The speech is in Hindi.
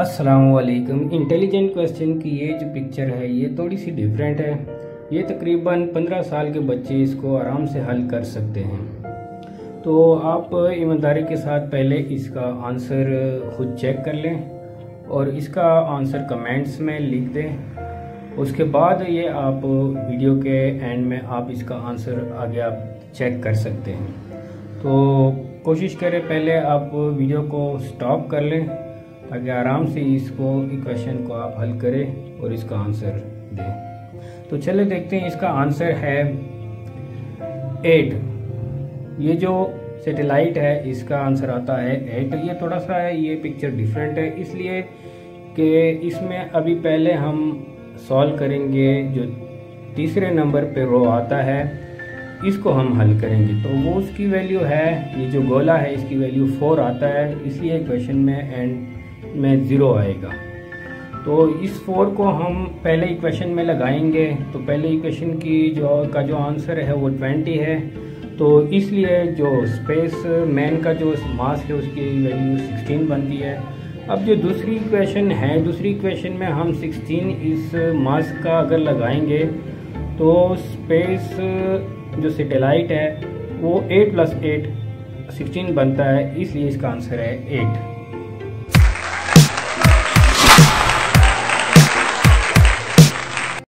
असलकम इंटेलिजेंट क्वेश्चन की ये जो पिक्चर है, ये थोड़ी सी डिफरेंट है। ये तकरीबन 15 साल के बच्चे इसको आराम से हल कर सकते हैं। तो आप ईमानदारी के साथ पहले इसका आंसर खुद चेक कर लें और इसका आंसर कमेंट्स में लिख दें। उसके बाद ये आप वीडियो के एंड में आप इसका आंसर आगे आप चेक कर सकते हैं। तो कोशिश करें पहले आप वीडियो को स्टॉप कर लें। ताकि आराम से इसको इक्वेशन को आप हल करें और इसका आंसर दें। तो चले देखते हैं इसका आंसर है एट ये जो सेटेलाइट है, इसका आंसर आता है एट ये थोड़ा सा है, ये पिक्चर डिफरेंट है, इसलिए कि इसमें अभी पहले हम सॉल्व करेंगे जो तीसरे नंबर पे रो आता है, इसको हम हल करेंगे। तो वो उसकी वैल्यू है, ये जो गोला है, इसकी वैल्यू फोर आता है, इसलिए क्वेश्चन में एंड में ज़ीरो आएगा। तो इस फोर को हम पहले इक्वेशन में लगाएँगे। तो पहले इक्वेशन की जो, का जो आंसर है वो ट्वेंटी है। तो इसलिए जो स्पेस मैन का जो मास है, उसकी वैल्यू सिक्सटीन बनती है। अब जो दूसरी इक्वेशन है, दूसरी इक्वेशन में हम सिक्सटीन इस मास का अगर लगाएँगे तो स्पेस जो सेटेलाइट है, वो एट प्लस एट सिक्सटीन बनता है। इसलिए इसका आंसर है एट